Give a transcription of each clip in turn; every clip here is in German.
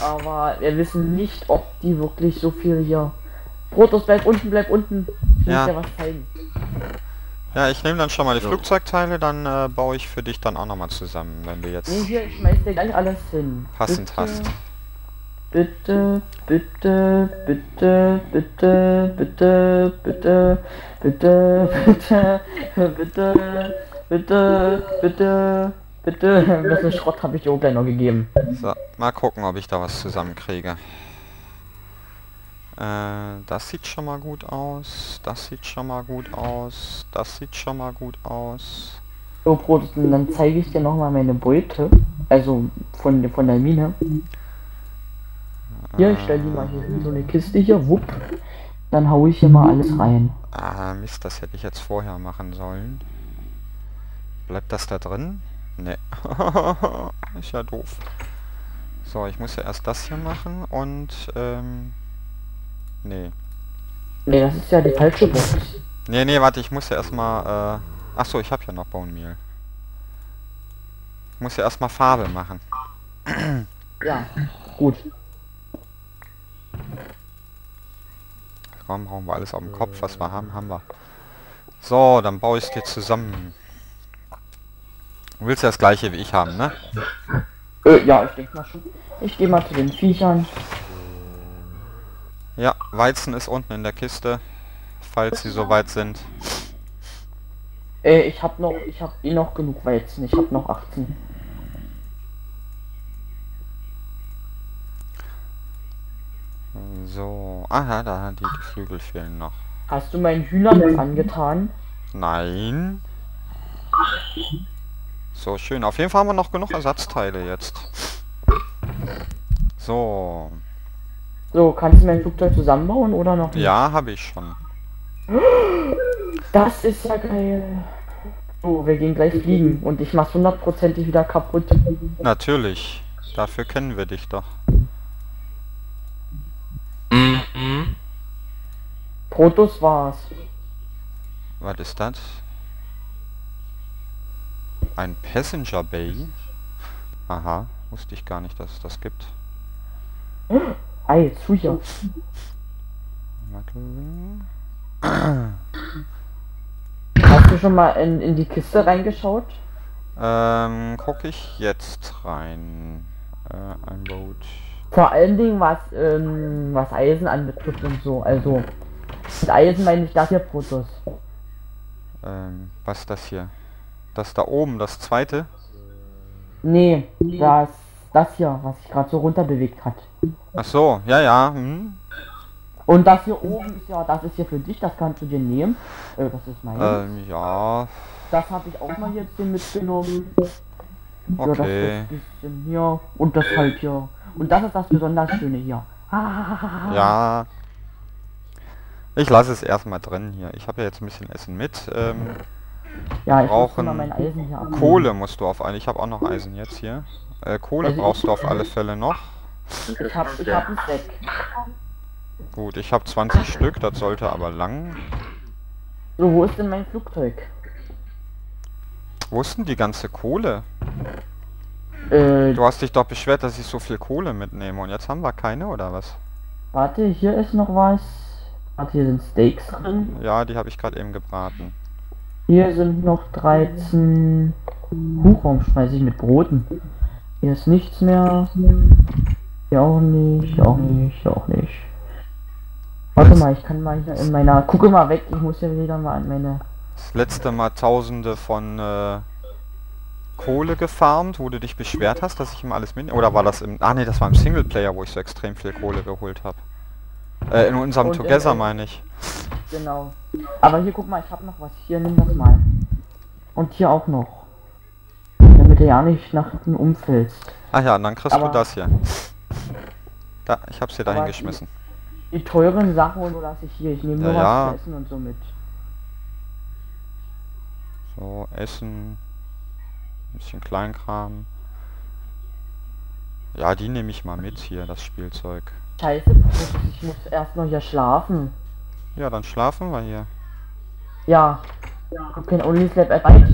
Aber wir wissen nicht, ob die wirklich so viel hier... Protos, bleib unten, bleib unten. Ich Ja. muss dir was zeigen. Ja, ich nehme dann schon mal die So. Flugzeugteile, dann äh, baue ich für dich dann auch nochmal zusammen, wenn du jetzt Nee, hier, ich schmeiß dir gleich alles hin. passend Bitte, hast. Bitte, bitte, bitte, bitte, bitte, bitte, bitte, bitte, bitte, bitte, bitte, bitte. Ein bisschen Schrott habe ich auch gleich noch gegeben. So, mal gucken, ob ich da was zusammenkriege. Äh, das sieht schon mal gut aus. Das sieht schon mal gut aus. Das sieht schon mal gut aus. So, Protos, und dann zeige ich dir nochmal meine Beute. Also von, von der Mine. Hier, ich stell die mal hier in so eine Kiste hier, wupp. Dann hau ich hier mal alles rein. Ah, Mist, das hätte ich jetzt vorher machen sollen. Bleibt das da drin? Ne. Ist ja doof. So, ich muss ja erst das hier machen und, ähm... Nee. Ne, das ist ja die falsche Box. Nee, nee, warte, ich muss ja erstmal, äh... Ach so, ich habe ja noch Bone Meal. Ich muss ja erstmal Farbe machen. Ja, gut. Komm, brauchen wir alles auf dem Kopf, was wir haben, haben wir. So, dann baue ich es dir zusammen. Du willst ja das gleiche wie ich haben, ne? Äh, ja, ich denke mal schon. Ich gehe mal zu den Viechern. Ja, Weizen ist unten in der Kiste, falls sie soweit sind. Äh, ich hab noch, ich hab eh noch genug Weizen. Ich hab noch 18. So, aha, da die, die Flügel fehlen noch. Hast du meinen Hühnern angetan? Nein. So, schön. Auf jeden Fall haben wir noch genug Ersatzteile jetzt. So. So, kannst du mein Flugzeug zusammenbauen oder noch nicht? Ja, habe ich schon. Das ist ja geil. So, wir gehen gleich fliegen und ich mach's hundertprozentig wieder kaputt. Natürlich. Dafür kennen wir dich doch. Mhm. Protos war's. Was ist das? Ein Passenger Bay? Aha, wusste ich gar nicht, dass es das gibt. Ei. Warte. Hast du schon mal in, in die Kiste reingeschaut? Ähm, gucke ich jetzt rein. Äh, ein Boot. Vor allen Dingen was, ähm, was Eisen anbetrifft und so. Also, mit Eisen meine ich das hier Protos. Ähm, was ist das hier? Das da oben, das zweite? Nee, das, das hier, was sich gerade so runter bewegt hat. Ach so, ja, ja. Hm. Und das hier oben ist ja, das ist hier für dich, das kannst du dir nehmen. Äh, das ist mein. Ähm, ja. Das habe ich auch mal jetzt hier mitgenommen. Ja, das Okay. ist bisschen hier. Und das halt hier. Und das ist das besonders Schöne hier. Ja. Ich lasse es erstmal drin hier. Ich habe ja jetzt ein bisschen Essen mit. Ähm, ja ich mal mein Eisen hier abnehmen. Kohle musst du auf einen. Ich habe auch noch Eisen jetzt hier. Äh, Kohle Also brauchst du auf alle Fälle noch. Ich hab, ich hab einen Stack. Gut, ich habe 20 Stück, das sollte aber lang. So, wo ist denn mein Flugzeug? Wo ist denn die ganze Kohle? Äh, Du hast dich doch beschwert, dass ich so viel Kohle mitnehme und jetzt haben wir keine oder was? warte, hier ist noch was. Warte, hier sind Steaks drin. Ja, die habe ich gerade eben gebraten. Hier sind noch 13 Huch, schmeiße ich mit Broten? Hier ist nichts mehr. Hier auch nicht, auch nicht, auch nicht. Warte mal, ich kann mal hier in meiner... Gucke mal weg, ich muss ja wieder mal an meine... Das letzte Mal tausende von äh, Kohle gefarmt, wo du dich beschwert hast, dass ich immer alles mit... Oder war das im... Ah nee, das war im Singleplayer, wo ich so extrem viel Kohle geholt habe. Äh, in unserem Und, äh, Together äh, meine ich. Genau. Aber hier, guck mal, ich habe noch was. Hier, nimm das mal. Und hier auch noch. Damit du ja nicht nach hinten umfällst. Ach ja, und dann kriegst du aber- das hier. Da, ich hab's hier da Aber hingeschmissen. Die teuren Sachen so lasse ich hier. Ich nehme nur Ja, was ja. zu essen und so mit. So, Essen. Ein bisschen Kleinkram. Ja, die nehme ich mal mit hier, das Spielzeug. Scheiße, ich muss erst noch hier schlafen. Ja, dann schlafen wir hier. Ja. You can only sleep at night.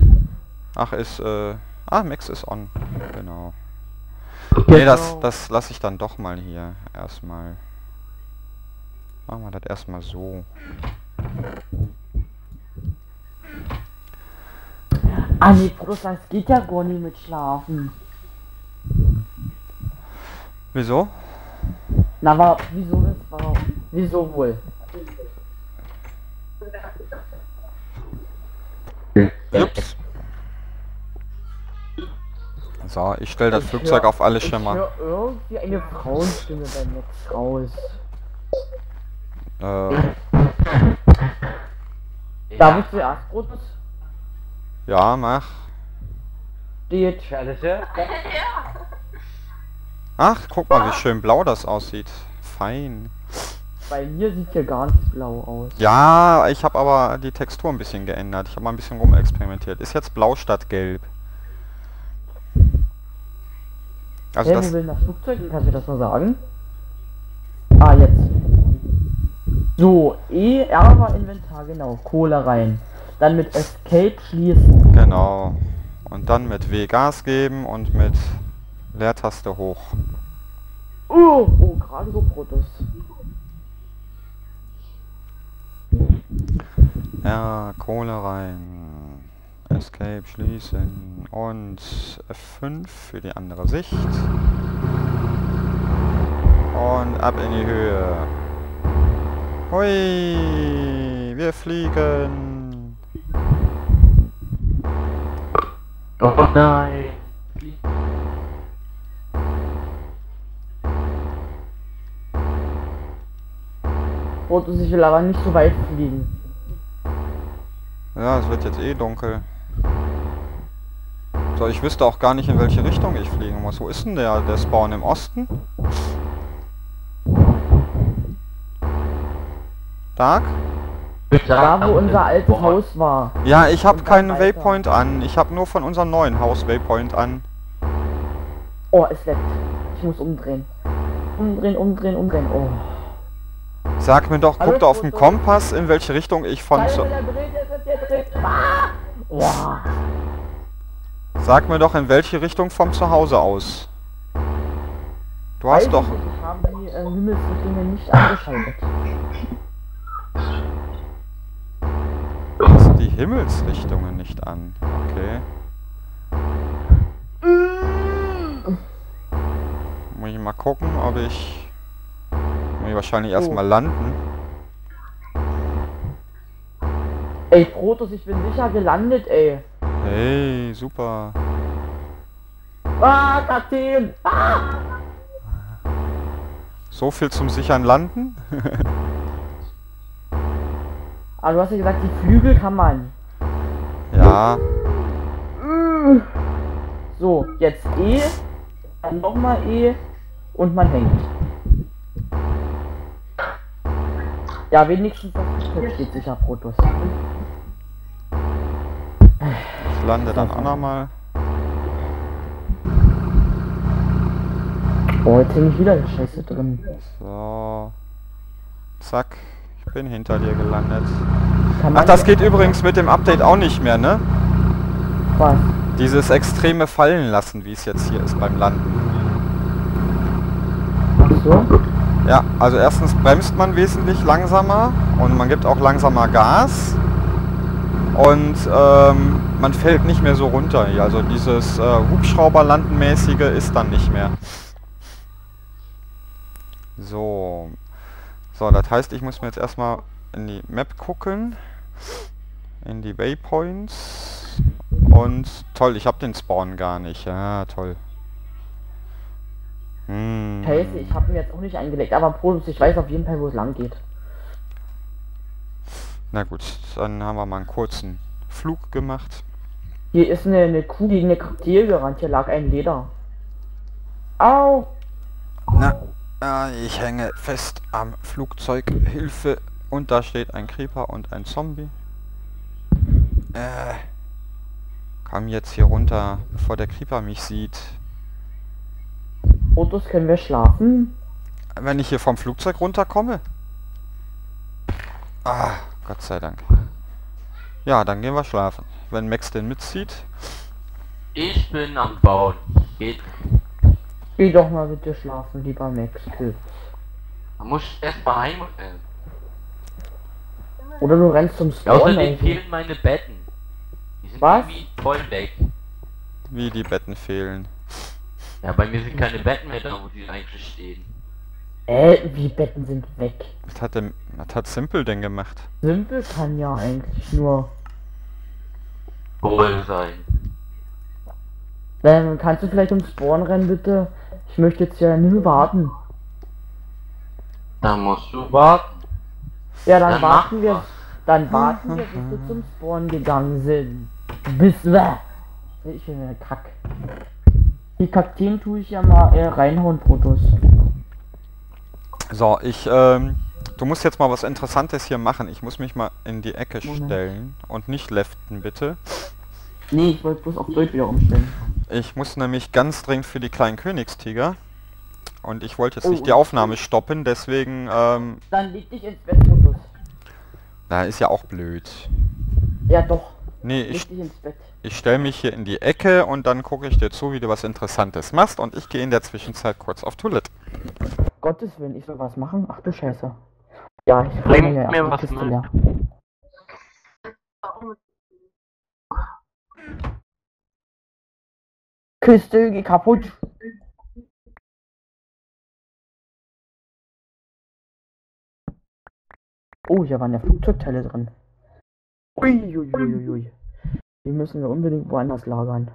Ach, ist, äh... Ah, Max ist on. Genau. Nee, das, das lasse ich dann doch mal hier erstmal. Machen wir das erstmal so. Ah nee, Bruder, das geht ja gar nicht mit Schlafen. Wieso? Na, war, wieso ist, war, wieso wohl? Ups. So, ich stelle das Ich Flugzeug hör- auf alle Ich Schimmer. höre irgendwie eine Frauenstimme beim Netz raus. Äh, Darf ich zuerst, Brutus? ja, mach. Steht. Ach, guck mal, wie schön blau das aussieht. Fein. Bei mir sieht hier gar nichts blau aus. Ja, ich habe aber die Textur ein bisschen geändert. Ich habe mal ein bisschen rumexperimentiert. Ist jetzt blau statt gelb. Also Hey, das, will das Flugzeug? Kannst du das mal sagen? Ah, jetzt. So, E, R war Inventar, genau. Kohle rein. Dann mit Escape schließen. genau. Und dann mit W Gas geben und mit Leertaste hoch. Oh, oh gerade so Brutus. Ja, Kohle rein. Escape schließen. Und F5 für die andere Sicht. Und ab in die Höhe. Hui, wir fliegen. Oh nein. Brutus, ich will aber nicht so weit fliegen. Ja, es wird jetzt eh dunkel. So, ich wüsste auch gar nicht, in welche Richtung ich fliegen muss. Wo ist denn der, der Spawn? Im Osten? Dark? Da, wo unser altes Haus war. Ja, ich habe keinen weiter. Waypoint an. Ich habe nur von unserem neuen Haus Waypoint an. Oh, es leckt. Ich muss umdrehen. Umdrehen, umdrehen, umdrehen. Oh. Sag mir doch, guck doch auf dem. Kompass, in welche Richtung ich von. Sag mir doch, in welche Richtung vom Zuhause aus. Du Weiß hast doch... ich habe die äh, Himmelsrichtungen nicht angeschaltet. Hast die Himmelsrichtungen nicht an. Okay. Muss ich mal gucken, ob ich... Ich wahrscheinlich erstmal landen. Ey, Protus, ich bin sicher gelandet, ey. Hey, super. Ah, Kakteen! Ah! So viel zum sicheren Landen? Ah, du hast ja gesagt, die Flügel kann man. ja. So, jetzt E, dann nochmal E und man hängt. Ja, wenigstens das Flugzeug steht sicher, Protus. Ich lande dann auch nochmal. Oh, jetzt hänge ich wieder die Scheiße drin. So. Zack. Ich bin hinter dir gelandet. Ach, das geht übrigens mit dem Update auch nicht mehr, ne? Was? Dieses extreme Fallen lassen, wie es jetzt hier ist beim Landen. Ach so? Ja, also erstens bremst man wesentlich langsamer und man gibt auch langsamer Gas. Und ähm, man fällt nicht mehr so runter. Also dieses äh, Hubschrauberlandenmäßige ist dann nicht mehr. So. So, das heißt, ich muss mir jetzt erstmal in die Map gucken. In die Waypoints. Und toll, ich habe den Spawn gar nicht. Ja, toll. Hm. Scheiße, ich habe ihn jetzt auch nicht eingelegt, aber Protus, ich weiß auf jeden Fall, wo es lang geht. Na gut, dann haben wir mal einen kurzen Flug gemacht. Hier ist eine, eine Kuh gegen eine Kakteen gerannt, hier lag ein Leder. Au! Na, äh, ich hänge fest am Flugzeug. Hilfe. Und da steht ein Creeper und ein Zombie. Äh, komm jetzt hier runter, bevor der Creeper mich sieht. Protus, können wir schlafen? Wenn ich hier vom Flugzeug runterkomme? Ah, Gott sei Dank. Ja, dann gehen wir schlafen. Wenn Max den mitzieht. Ich bin am Bauen. Geht. Geh doch mal bitte schlafen, lieber Max. Man muss erst mal heimrennen. Oder du rennst zum Ja, Spawn. außerdem also. fehlen meine Betten. Die sind Was? irgendwie voll weg. Wie die Betten fehlen. Ja, bei mir sind keine Betten mehr da, wo die eigentlich stehen. Äh, wie Betten sind weg. Was hat, denn, was hat Simple denn gemacht? Simpel kann ja eigentlich nur. Wohl sein. Ähm, kannst du vielleicht ums Spawn rennen, bitte? Ich möchte jetzt ja nur warten. Da musst du warten. Ja, dann, Dann warten wir. Dann warten wir, bis wir zum Spawn gegangen sind. Bis wir. Ich bin ja Kack. Die Kakteen tue ich ja mal äh, reinhauen, Protos. So, ich, ähm, du musst jetzt mal was Interessantes hier machen. Ich muss mich mal in die Ecke Moment. stellen und nicht leften, bitte. Nee, ich wollte bloß auf Deutsch wieder umstellen. Ich muss nämlich ganz dringend für die kleinen Königstiger. Und ich wollte jetzt Oh, nicht die Aufnahme stoppen, deswegen, ähm, Dann leg dich ins Bett, Protos. na, ist ja auch blöd. Ja doch, Nee, ich, ich stelle mich hier in die Ecke und dann gucke ich dir zu, wie du was Interessantes machst und ich gehe in der Zwischenzeit kurz auf Toilette. Gottes Willen, ich soll was machen? Ach du Scheiße. Ja, ich Bring ja mir die was Kiste leer. Kiste geht kaputt. Oh, hier waren ja Flugzeugteile drin. Uiuiuiui. Die müssen wir unbedingt woanders lagern.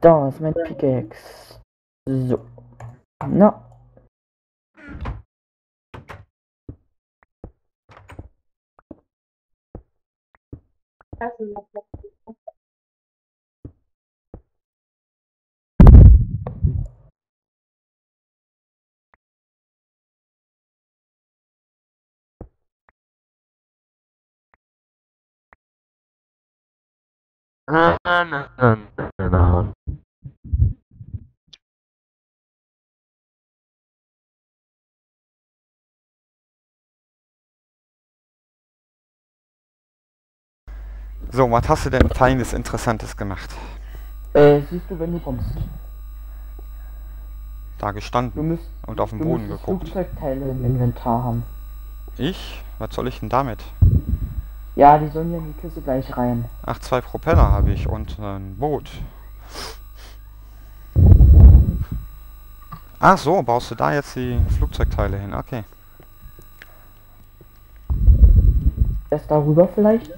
Da ist mein Pickaxe. So. Na. Na, na, na, na, na, na. So, was hast du denn Feines Interessantes gemacht? Äh, siehst du, wenn du kommst. Da gestanden müsst und auf den Boden geguckt. Flugzeugteile im Inventar haben. Ich? Was soll ich denn damit? Ja, die sollen ja in die Kiste gleich rein. Ach, zwei Propeller habe ich und ein Boot. Ach so, baust du da jetzt die Flugzeugteile hin? Okay. Erst darüber vielleicht?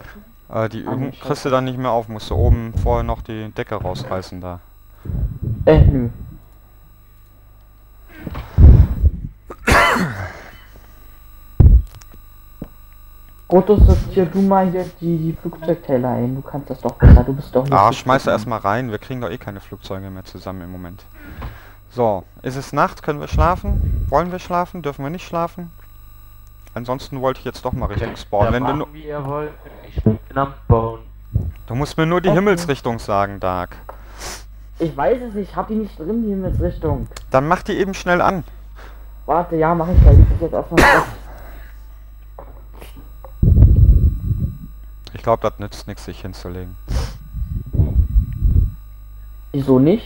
Äh, die Ah, kriegst du dann nicht mehr auf. Musst du oben vorher noch die Decke rausreißen da. Äh, nö. Rotus, sortier du mal hier die, die Flugzeugteile ein. Du kannst das doch besser. Du bist doch hier Ah, schmeiß du erstmal rein. Wir kriegen doch eh keine Flugzeuge mehr zusammen im Moment. So, ist es Nacht? Können wir schlafen? Wollen wir schlafen? Dürfen wir nicht schlafen? Ansonsten wollte ich jetzt doch mal Richtung Spawn. Ja, Wenn du, nu- machen, wie ihr wollt. Ich bin am Bauen. du musst mir nur die Okay. Himmelsrichtung sagen, Dark. Ich weiß es nicht. Ich hab die nicht drin, die Himmelsrichtung. Dann mach die eben schnell an. Warte, ja, mach ich gleich. Ich jetzt erstmal Ich glaube, das nützt nichts, sich hinzulegen. Wieso nicht?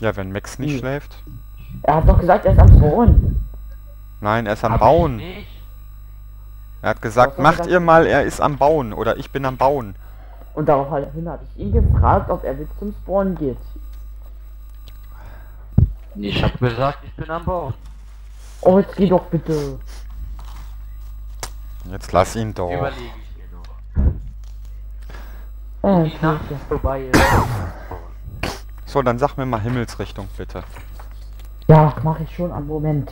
Ja, wenn Max nicht Hm. schläft. Er hat doch gesagt, er ist am Spawn. Nein, er ist am Hab Bauen. Er hat gesagt, macht gesagt? ihr mal, er ist am Bauen. Oder ich bin am Bauen. Und daraufhin habe ich ihn gefragt, ob er mit zum Spawn geht. Ich hab gesagt, ich bin am Bauen. Oh, jetzt geh doch bitte. Jetzt lass ihn doch. Überlege ich mir noch. Äh, Die Nacht ist vorbei. Ist. So, dann sag mir mal Himmelsrichtung, bitte. Ja, mache ich schon am Moment.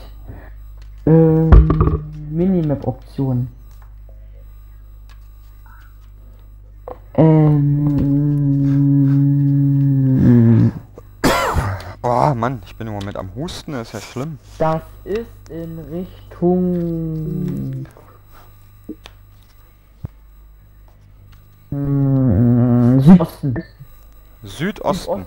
Ähm, Minimap-Option. Ähm, Oh Mann, ich bin im Moment am Husten, das ist ja schlimm. das ist in Richtung Südosten. Südosten. Südosten.